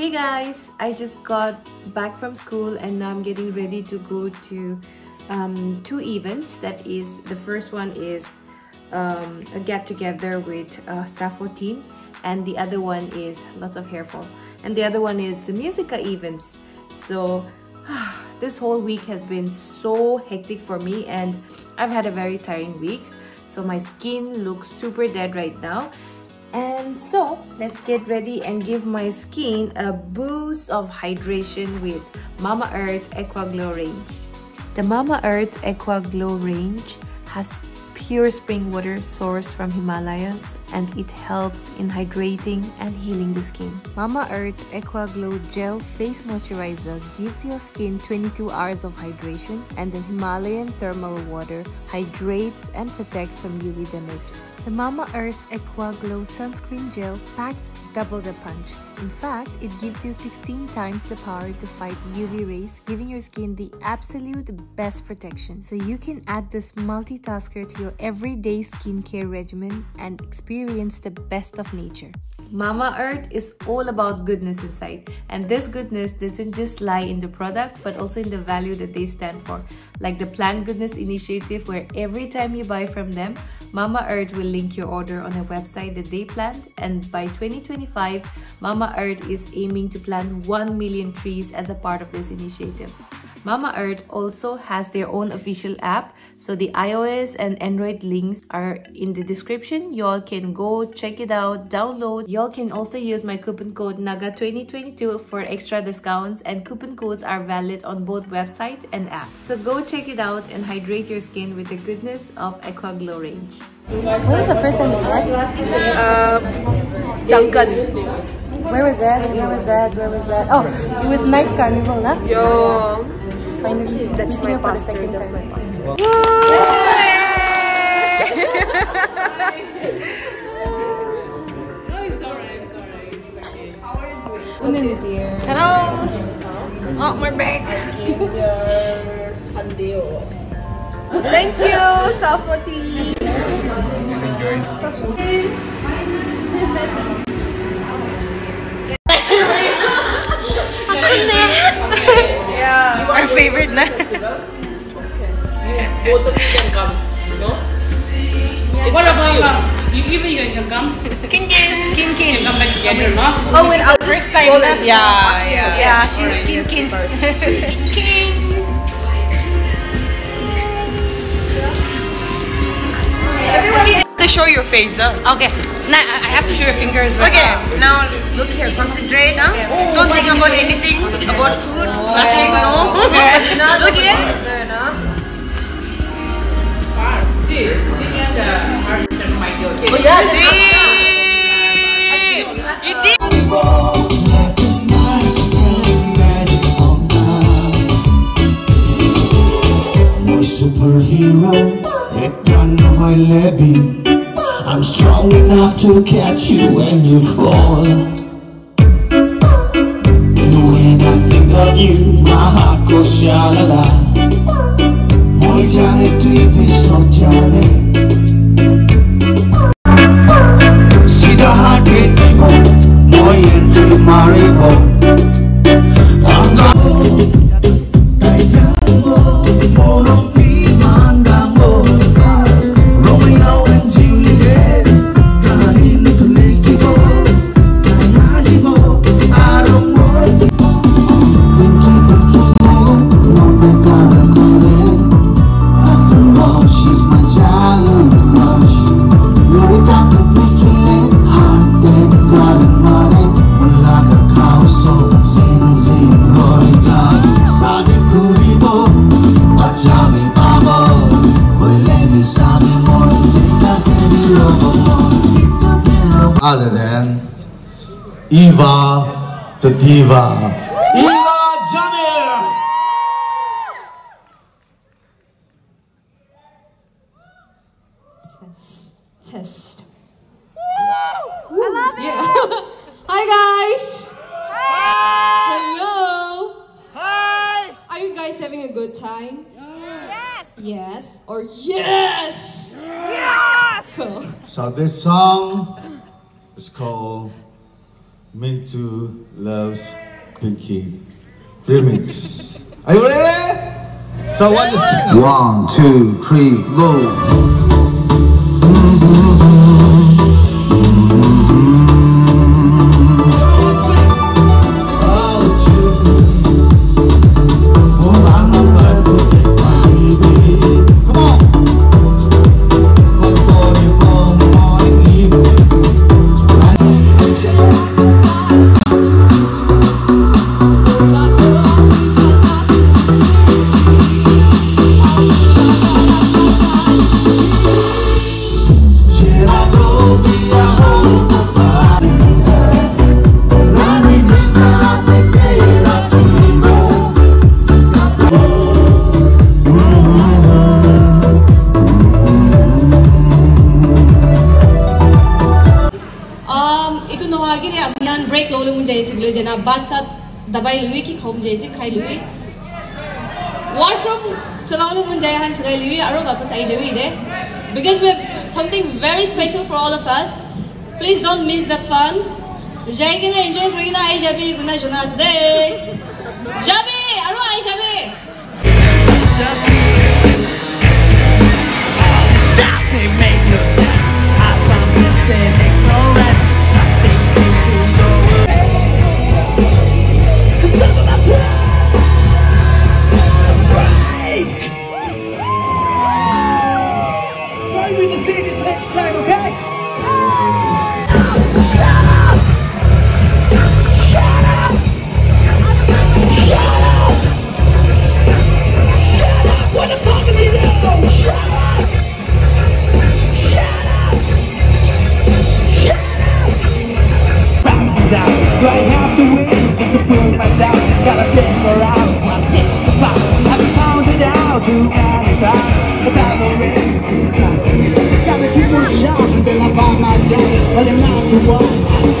Hey guys, I just got back from school and now I'm getting ready to go to um, two events. That is, the first one is um, a get together with uh, Sappho team and the other one is lots of hair fall and the other one is the Musica events. So this whole week has been so hectic for me and I've had a very tiring week. So my skin looks super dead right now and so let's get ready and give my skin a boost of hydration with Mamaearth Aqua Glow range. The Mamaearth Aqua Glow range has pure spring water sourced from Himalayas and it helps in hydrating and healing the skin. Mamaearth Aqua Glow Gel Face Moisturizer gives your skin 22 hours of hydration and the Himalayan thermal water hydrates and protects from UV damage. The Mamaearth Aqua Glow Sunscreen Gel packs double the punch. In fact, it gives you 16 times the power to fight UV rays, giving your skin the absolute best protection. So you can add this multitasker to your everyday skincare regimen and experience the best of nature. Mamaearth is all about goodness inside, and this goodness doesn't just lie in the product but also in the value that they stand for, like the Plant Goodness Initiative, where every time you buy from them, Mamaearth will link your order on a website that they plant, and by 2025, Mamaearth is aiming to plant 1 million trees as a part of this initiative. Mamaearth also has their own official app. So the iOS and Android links are in the description. Y'all can go check it out, download. Y'all can also use my coupon code NAGA2022 for extra discounts and coupon codes are valid on both website and app. So go check it out and hydrate your skin with the goodness of Aqua Glow range. When was the first time you met? Uh, Duncan. Where was that? Where was that? Where was that? Oh, it was night carnival, na? Yo. Finally, That's my you pastor. That's my pastor. Unin is here. Hello. Oh, my back. Thank you, Safoti. yeah. Na. both of you can come, no? It's What about you. you? Even you can come. Kin Kin. Kin You can come back together, no? Oh, wait, I'll just time call Yeah, yeah. Yeah, she's Kin Kin. Kin Kin. Everyone To show your face, huh? Okay. Now I I have to show your fingers. Okay, uh, now look here, concentrate, huh? Don't think about anything, about food, nothing, no. superhero, it done my. I'm strong enough to catch you when you fall. When I think of you, my heart goes sha la la. Moi jane tu bhi Other than Eva the Diva. Eva Jamir! Test. Test. I love it. Yeah. Hi guys. Hello. Hi. Are you guys having a good time? Yes. Yes or yes? Yes. Cool. So this song is called Mintu loves Pinky remix. Are you ready? So what is? One, two, three, go. बात साथ दवाई लुए कि खाऊ जैसे खाई लुए washroom चला मन जाए हाँ चलाई लुए और वापस आई जाऊ दे because we something very special for all of us please don't miss the fun जाएगी ना एंजॉय करेगी ना, आई जाबी, गुना जुनास दे। Do I have to win just to prove myself? Gotta figure out my six o'clock. I've counted out too many times. The time will race this time. Gotta keep on shot until I find myself. Well, I'm not the one.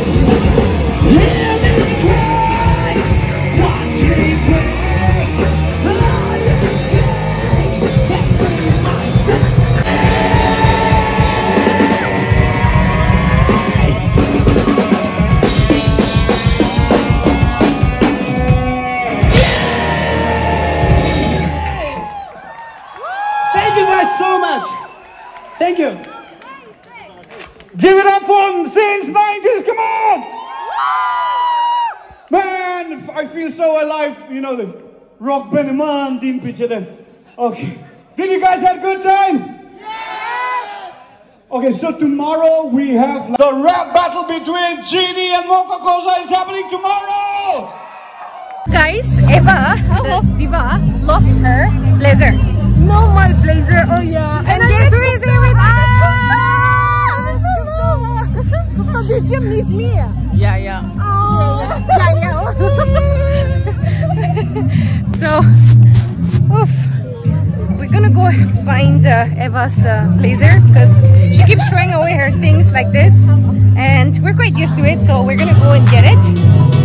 Thank you. Give it up for since 90s. Come on. Man, I feel so alive. You know the rock band man didn't picture them. Okay. Did you guys have a good time? Yes! Okay, so tomorrow we have the rap battle between Genie and Mocha Kosa is happening tomorrow. Guys, Eva, the diva, lost her blazer. Normal blazer, oh yeah. And, guess who is Kupta Dijam miss me. Yeah, yeah. Oh, yeah, yeah. so, oof. We're gonna go find uh, Eva's uh, blazer because she keeps throwing away her things like this. And we're quite used to it, so we're gonna go and get it.